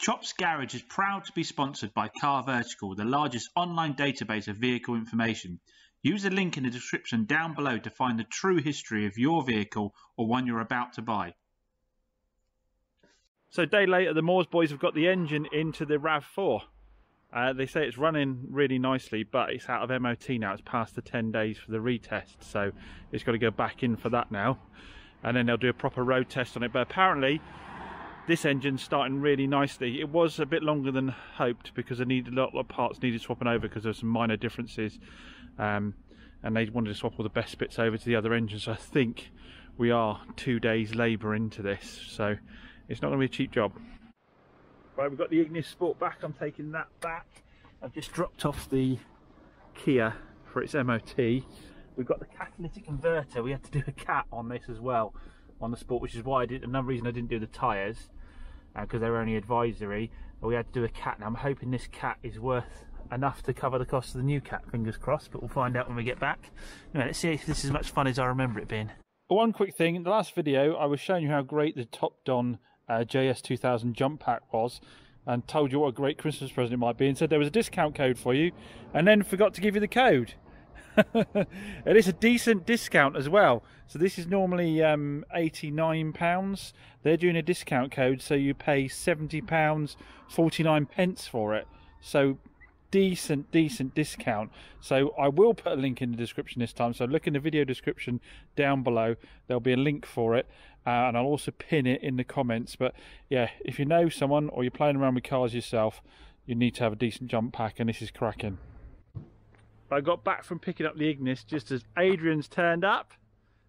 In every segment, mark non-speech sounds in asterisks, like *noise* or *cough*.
Chops Garage is proud to be sponsored by carVertical, the largest online database of vehicle information. Use the link in the description down below to find the true history of your vehicle or one you're about to buy. So, day later, the Moores boys have got the engine into the RAV4. Uh, they say it's running really nicely, but it's out of MOT now. It's past the 10 days for the retest, so it's got to go back in for that now. And then they'll do a proper road test on it. But apparently, this engine's starting really nicely. It was a bit longer than hoped because I needed a lot of parts needed swapping over because there's some minor differences. Um, and they wanted to swap all the best bits over to the other engine. So I think we are two days labour into this. So it's not going to be a cheap job. Right, we've got the Ignis Sport back. I'm taking that back. I've just dropped off the Kia for its MOT. We've got the catalytic converter. We had to do a cat on this as well on the Sport, which is why I did. Another reason I didn't do the tyres because uh, they were only advisory. We had to do a cat. Now I'm hoping this cat is worth enough to cover the cost of the new cat. Fingers crossed, but we'll find out when we get back. Anyway, let's see if this is as much fun as I remember it being. One quick thing: in the last video, I was showing you how great the Topdon uh, JS2000 jump pack was and told you what a great Christmas present it might be and said there was a discount code for you and then forgot to give you the code. *laughs* it is a decent discount as well. So this is normally um, £89. They're doing a discount code so you pay £70 49 pence for it. So decent, decent discount. So I will put a link in the description this time. So look in the video description down below. There'll be a link for it. Uh, and I'll also pin it in the comments. But yeah, if you know someone or you're playing around with cars yourself, you need to have a decent jump pack, and this is cracking. I got back from picking up the Ignis just as Adrian's turned up.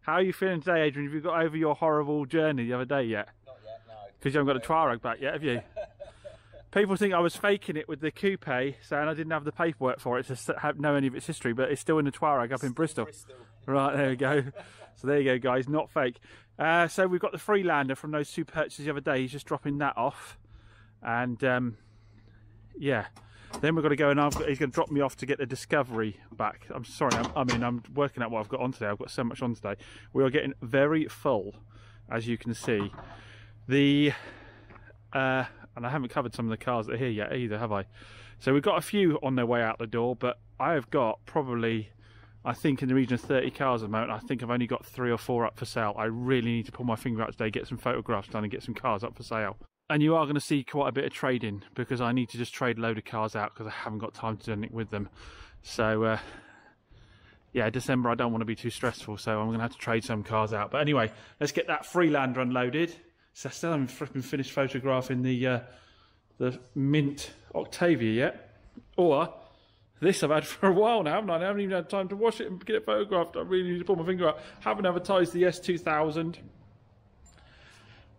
How are you feeling today, Adrian? Have you got over your horrible journey the other day yet? Not yet, no. Because you haven't got the Touareg back yet, have you? *laughs* People think I was faking it with the coupe, saying I didn't have the paperwork for it to have know any of its history, but it's still in the Touareg up in Bristol. Bristol. Right, there we go. *laughs* so there you go, guys, not fake. Uh, so we've got the Freelander from those two purchases the other day. He's just dropping that off, and um, yeah. Then we've got to go and I've got, he's going to drop me off to get the Discovery back. I'm sorry, I'm, I mean, I'm working out what I've got on today. I've got so much on today. We are getting very full, as you can see. The uh, and I haven't covered some of the cars that are here yet either, have I? So we've got a few on their way out the door, but I have got probably, I think, in the region of 30 cars at the moment. I think I've only got three or four up for sale. I really need to pull my finger out today, get some photographs done, and get some cars up for sale. And you are going to see quite a bit of trading because I need to just trade a load of cars out because I haven't got time to do anything with them. So, uh, yeah, December I don't want to be too stressful, so I'm going to have to trade some cars out. But anyway, let's get that Freelander unloaded. So I still haven't finished photographing the uh, the mint Octavia yet. Or this I've had *laughs* for a while now, haven't I? I haven't even had time to wash it and get it photographed. I really need to pull my finger out. Haven't advertised the S2000.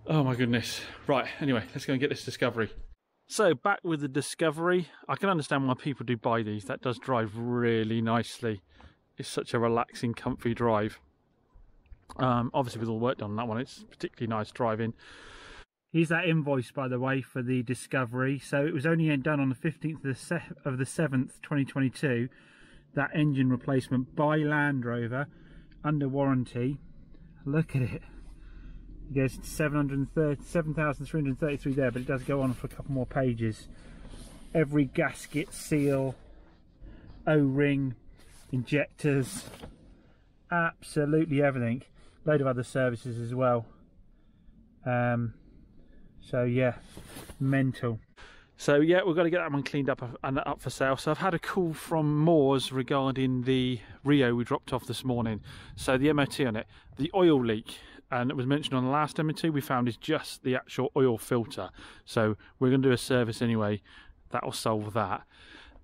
Oh my goodness. Right, anyway, let's go and get this Discovery. So, back with the Discovery. I can understand why people do buy these. That does drive really nicely. It's such a relaxing, comfy drive. Um, obviously, with all work done on that one, it's particularly nice driving. Here's that invoice, by the way, for the Discovery. So it was only done on the 15th of the, of the 7th, 2022. That engine replacement by Land Rover, under warranty. Look at it. Goes 7,333 there, but it does go on for a couple more pages. Every gasket, seal, O-ring, injectors, absolutely everything. Load of other services as well. Um, so yeah mental. So yeah we've got to get that one cleaned up and up for sale. So I've had a call from Moores regarding the Rio we dropped off this morning. So the MOT on it. The oil leak and it was mentioned on the last MOT we found is just the actual oil filter. So we're going to do a service anyway that will solve that.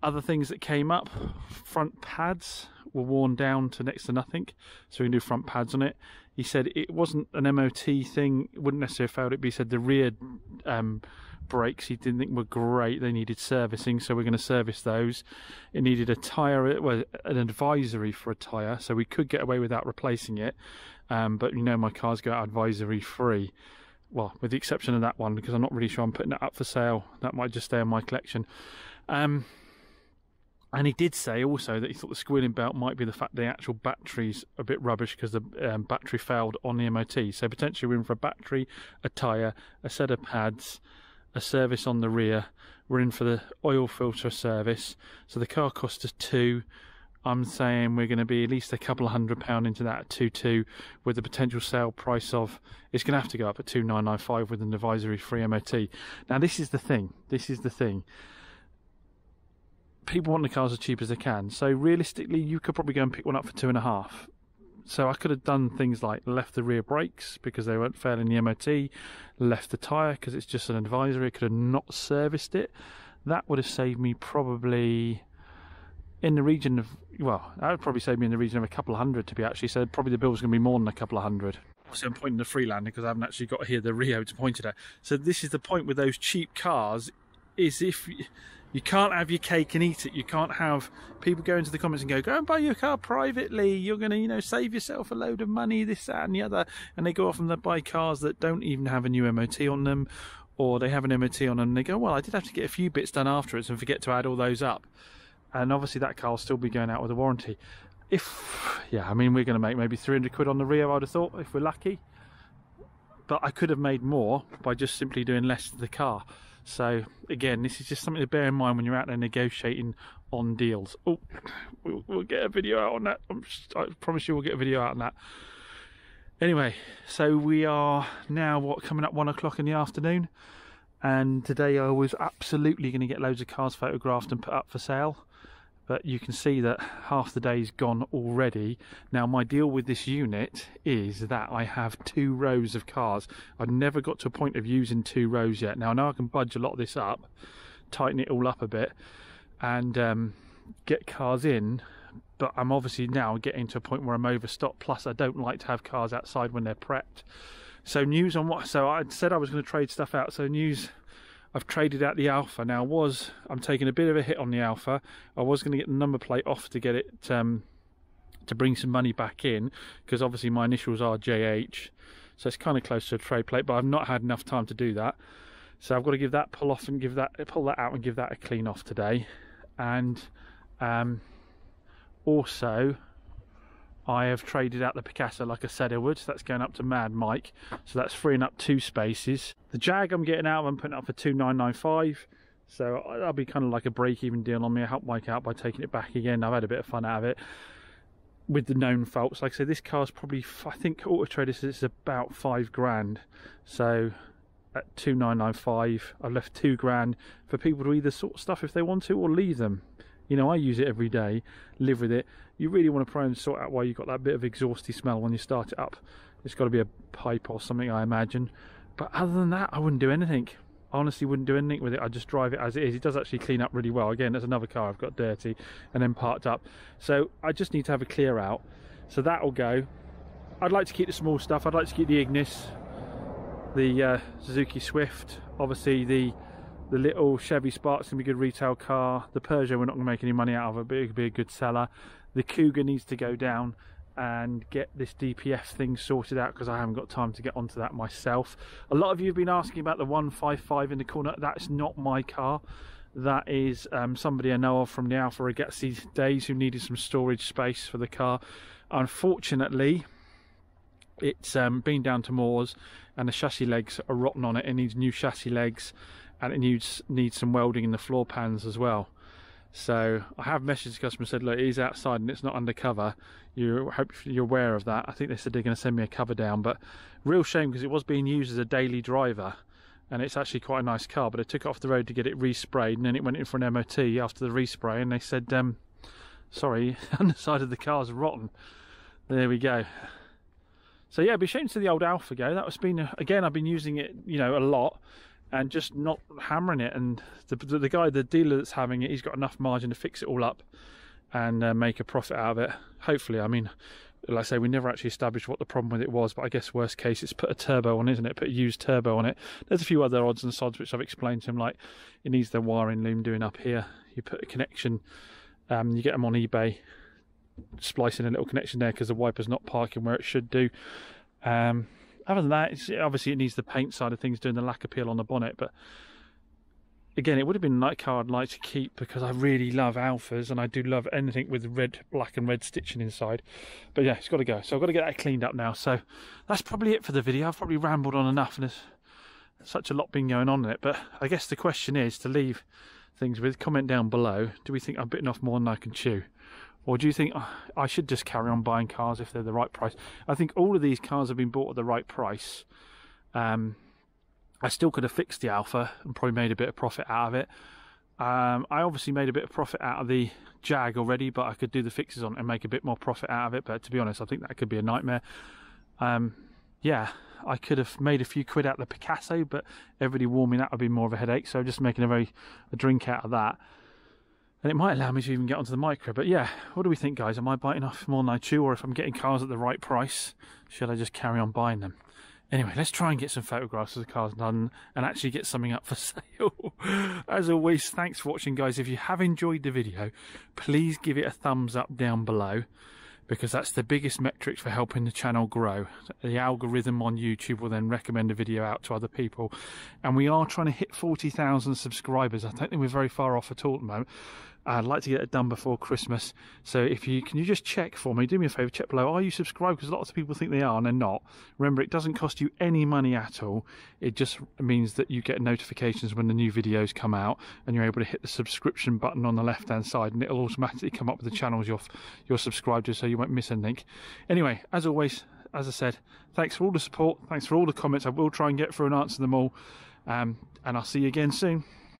Other things that came up front pads were worn down to next to nothing so we can do front pads on it. He said it wasn't an MOT thing, wouldn't necessarily failed it, but he said the rear um, brakes he didn't think were great, they needed servicing, so we're going to service those. It needed a tyre, well, an advisory for a tyre, so we could get away without replacing it, um, but you know my cars go advisory free. Well, with the exception of that one, because I'm not really sure I'm putting it up for sale. That might just stay in my collection. Um, and he did say also that he thought the squealing belt might be the fact the actual battery's a bit rubbish because the um, battery failed on the MOT. So potentially room for a battery, a tyre, a set of pads, a service on the rear. We're in for the oil filter service. So the car cost us two. I'm saying we're going to be at least a couple of hundred pound into that two two, with the potential sale price of it's going to have to go up at two nine nine five with an advisory free MOT. Now this is the thing. This is the thing. People want the cars as cheap as they can. So realistically, you could probably go and pick one up for two and a half. So I could have done things like left the rear brakes because they weren't failing the MOT, left the tyre because it's just an advisory. Could have not serviced it. That would have saved me probably in the region of well, that would probably save me in the region of a couple of hundred to be actually. So probably the bill was going to be more than a couple of hundred. Obviously, I'm pointing the Freelander because I haven't actually got here the Rio to point it at. So this is the point with those cheap cars: is if you can't have your cake and eat it. You can't have people go into the comments and go, "Go and buy your car privately. You're going to, you know, save yourself a load of money, this, that, and the other." And they go off and they buy cars that don't even have a new MOT on them, or they have an MOT on them. and They go, "Well, I did have to get a few bits done afterwards and forget to add all those up." and obviously that car will still be going out with a warranty. If, yeah, I mean, we're going to make maybe 300 quid on the Rio, I'd have thought, if we're lucky. But I could have made more by just simply doing less to the car. So, again, this is just something to bear in mind when you're out there negotiating on deals. Oh, we'll, we'll get a video out on that. i promise you we'll get a video out on that. Anyway, so we are now, what, coming up one o'clock in the afternoon. And today I was absolutely going to get loads of cars photographed and put up for sale but you can see that half the day's gone already. Now my deal with this unit is that I have two rows of cars. I've never got to a point of using two rows yet. Now I know I can budge a lot of this up, tighten it all up a bit and um, get cars in but I'm obviously now getting to a point where I'm overstocked plus I don't like to have cars outside when they're prepped. So news on what so I said I was going to trade stuff out so news I've traded out the alfa. Now, was I'm taking a bit of a hit on the alfa. I was going to get the number plate off to get it um, to bring some money back in because obviously my initials are JH, so it's kind of close to a trade plate. But I've not had enough time to do that, so I've got to give that pull off and give that pull that out and give that a clean off today, and um, also I have traded out the Picasso like I said I would. So that's going up to Mad Mike. So that's freeing up two spaces. The Jag I'm getting out, I'm putting up for 2995 So that'll be kind of like a break-even deal on me. I help Mike out by taking it back again. I've had a bit of fun out of it with the known faults. Like I said, this car's probably, I think Auto Trader says it's about five grand. So at 2995 I've left two grand for people to either sort stuff if they want to or leave them. You know, I use it every day, live with it. You really want to try and sort out why you've got that bit of exhausty smell when you start it up. It's got to be a pipe or something, I imagine. But other than that, I wouldn't do anything. I honestly wouldn't do anything with it. I'd just drive it as it is. It does actually clean up really well. Again, there's another car I've got dirty and then parked up. So I just need to have a clear out. So that'll go. I'd like to keep the small stuff. I'd like to keep the Ignis, the uh, Suzuki Swift, obviously the the little Chevy Spark's to be a good retail car. The Peugeot, we're not to make any money out of it, but it could be a good seller. The Cougar needs to go down and get this DPF thing sorted out because I haven't got time to get onto that myself. A lot of you have been asking about the 155 in the corner. That's not my car. That is um, somebody I know of from the Alfa Ragazzi days who needed some storage space for the car. Unfortunately, it's um, been down to Moores and the chassis legs are rotten on it. It needs new chassis legs and it needs needs some welding in the floor pans as well. So I have messaged the customer and said, look, it is outside and it's not undercover. You hope you're aware of that. I think they said they're going to send me a cover down, but real shame because it was being used as a daily driver, and it's actually quite a nice car. But I took it off the road to get it resprayed, and then it went in for an MOT after the respray, and they said, um, sorry, *laughs* underside of the car is rotten. There we go. So yeah, be a shame to the old Alfa go. That was been again. I've been using it, you know, a lot and just not hammering it. And the, the, the guy, the dealer that's having it, he's got enough margin to fix it all up and uh, make a profit out of it. Hopefully, I mean, like I say, we never actually established what the problem with it was, but I guess worst case, it's put a turbo on, isn't it? Put a used turbo on it. There's a few other odds and sods which I've explained to him, like it needs the wiring loom doing up here. You put a connection, um, you get them on eBay, splicing a little connection there because the wiper's not parking where it should do. Um, other than that, obviously it needs the paint side of things, doing the lacquer peel on the bonnet. But again, it would have been a car I'd like to keep because I really love alfas and I do love anything with red, black and red stitching inside. But yeah, it's got to go. So I've got to get that cleaned up now. So that's probably it for the video. I've probably rambled on enough. And there's such a lot been going on in it. But I guess the question is to leave things with comment down below. Do we think I'm bitten off more than I can chew? Or do you think oh, I should just carry on buying cars if they're the right price? I think all of these cars have been bought at the right price. Um, I still could have fixed the Alfa and probably made a bit of profit out of it. Um, I obviously made a bit of profit out of the Jag already, but I could do the fixes on it and make a bit more profit out of it. But to be honest, I think that could be a nightmare. Um, yeah, I could have made a few quid out of the Picasso, but everybody warming that would be more of a headache. So just making a very a drink out of that. And it might allow me to even get onto the Micra. But yeah, what do we think, guys? Am I biting off more than I chew? Or if I'm getting cars at the right price, should I just carry on buying them? Anyway, let's try and get some photographs of the cars done and actually get something up for *laughs* sale. As always, thanks for watching, guys. If you have enjoyed the video, please give it a thumbs up down below because that's the biggest metric for helping the channel grow. The algorithm on YouTube will then recommend a video out to other people. And we are trying to hit 40,000 subscribers. I don't think we're very far off at all at the moment. I'd like to get it done before Christmas. So if you can you just check for me, do me a favour, check below. Are you subscribed? Because lots of people think they are and they're not. Remember, it doesn't cost you any money at all. It just means that you get notifications when the new videos come out, and you're able to hit the subscription button on the left hand side, and it'll automatically come up with the channels you're you're subscribed to, so you won't miss anything. Anyway, as always, as I said, thanks for all the support. Thanks for all the comments. I will try and get through and answer them all. Um, and I'll see you again soon.